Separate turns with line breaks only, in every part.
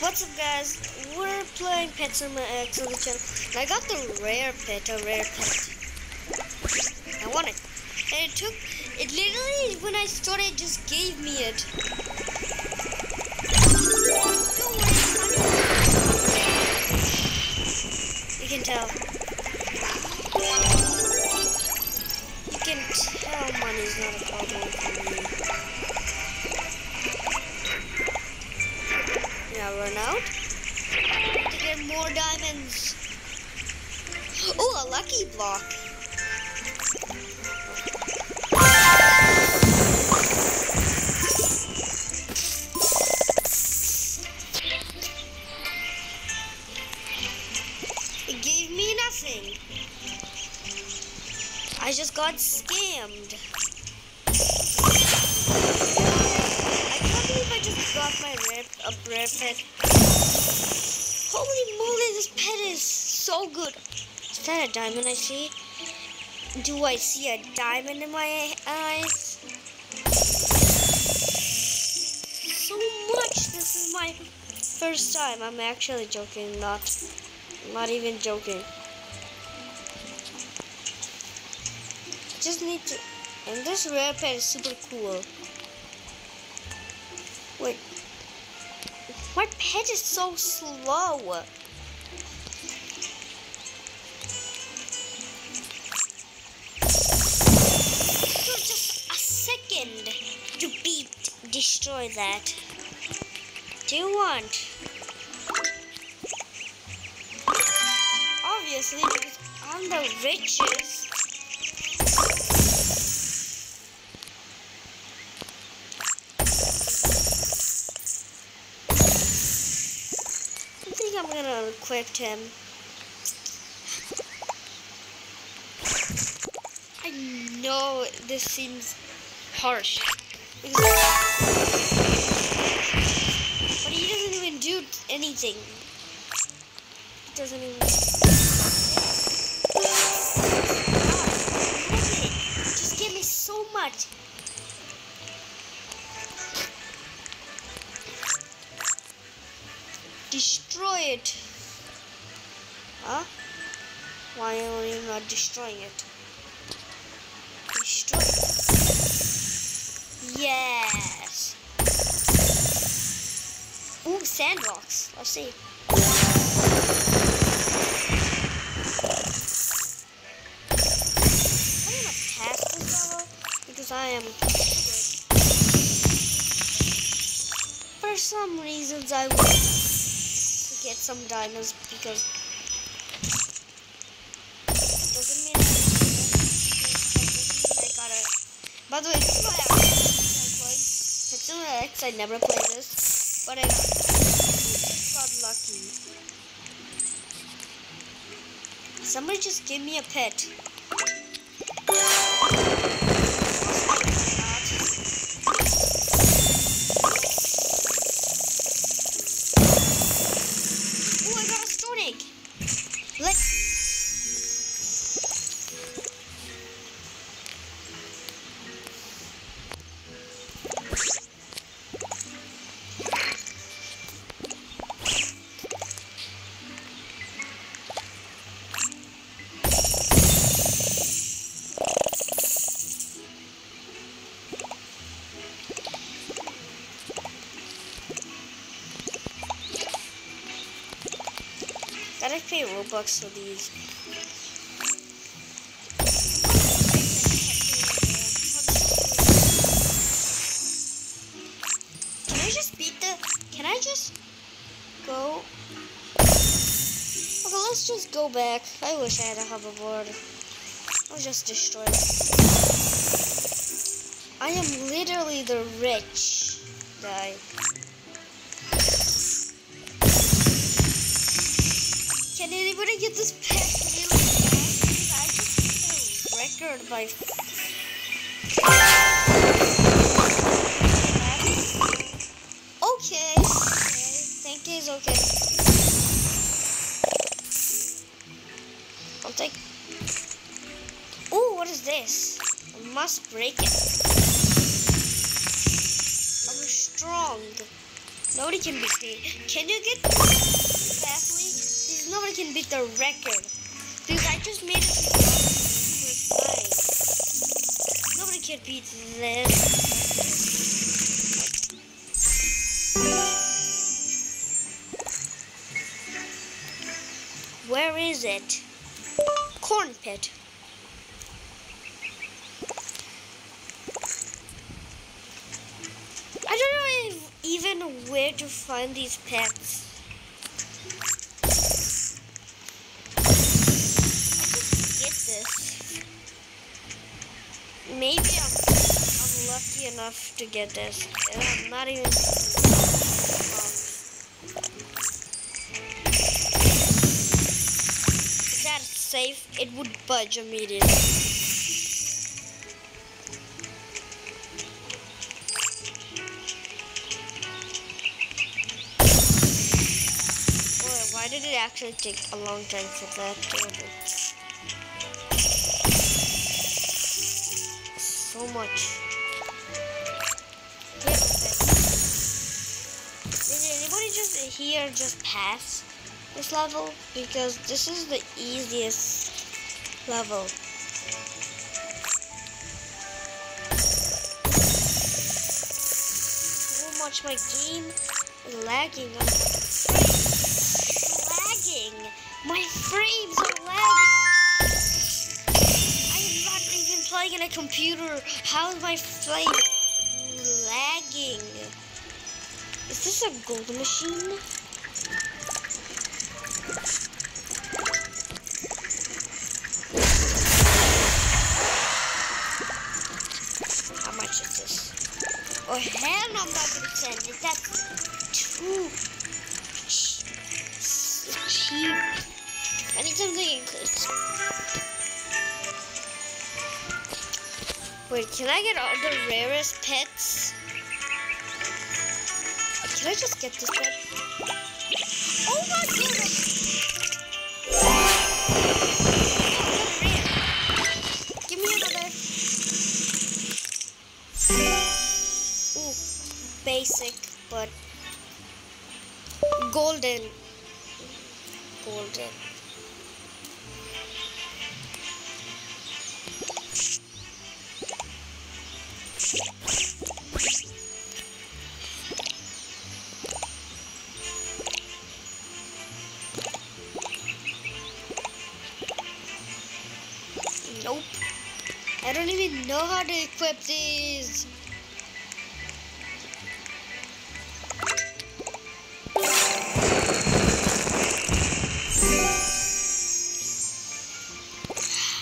What's up guys? We're playing Pet Simulator X on the channel. And I got the rare pet, a rare pet. I want it. And it took, it literally, when I started, it just gave me it. You can tell. You can tell money's not a problem for me. More diamonds. Oh, a lucky block. It gave me nothing. I just got scammed. I can't believe I just got my rare, a pet. Holy moly, this pet is so good. Is that a diamond I see? Do I see a diamond in my eyes? So much. This is my first time. I'm actually joking, not not even joking. Just need to and this rare pet is super cool. My pet is so slow. Just a second to beat destroy that. Do you want? Obviously, because I'm the richest. Him. I know this seems harsh. But he doesn't even do anything. He doesn't even. Just give me so much. Destroy it. Huh? Why are you not destroying it? Destroy. Yes. Ooh, sandbox. Let's see. Because I am. For some reasons, I want to get some diamonds because By the way, this is my actual playing Pet Sim X. I never played this, but I got lucky. Somebody just give me a pet. Pay Robux for these. Can I just beat the... Can I just go... Okay, let's just go back. I wish I had a hoverboard. I'll just destroy it. I am literally the rich guy. Can anybody get this pet really fast? I just hit a record by. Okay. okay. Think is okay. I'll take. Ooh, what is this? I must break it. I'm strong. Nobody can beat me. Can you get beat the record. Because I just made it. Nobody can beat this. Where is it? Corn pit. I don't know even where to find these pets. Maybe I'm, I'm lucky enough to get this. I'm not even. If that's safe, it would budge immediately. Why did it actually take a long time for that to So much. Did anybody just here just pass this level? Because this is the easiest level. So much my game is lagging. I'm lagging. My frames are a computer. How is my frame lagging? Is this a gold machine? How much is this? Oh hell no, I'm not gonna send it. That's too cheap. I need something English. Wait, can I get all the rarest pets? Can I just get this pet? Oh my goodness! Give me another. Ooh, basic, but golden. Golden. Nope. I don't even know how to equip these.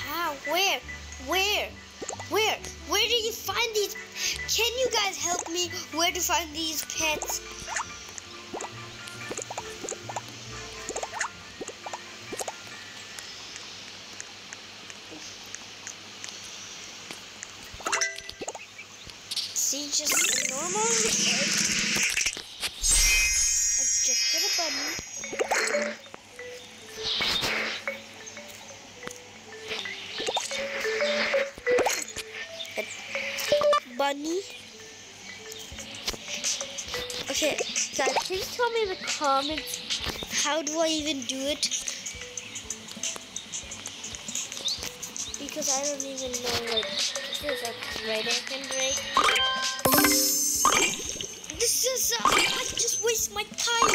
How? Where? Where? Where? Where do you find these? Can you guys help me where to find these pets? The comments how do I even do it? Because I don't even know like this is a thread I can break. This is uh, I just waste my time.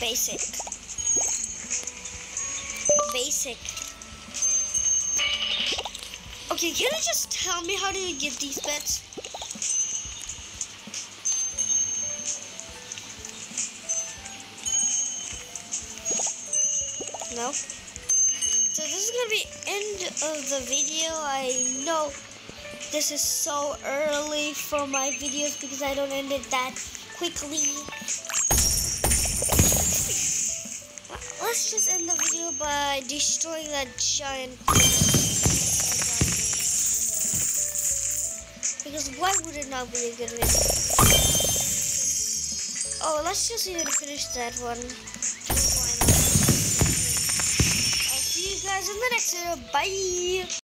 Basic. Basic. Okay, can you just tell me how do you get these pets? No? So this is gonna be end of the video. I know this is so early for my videos because I don't end it that quickly. end the video by destroying that giant. Because why would it not be a good video? Oh, let's just even finish that one. I'll see you guys in the next video. Bye!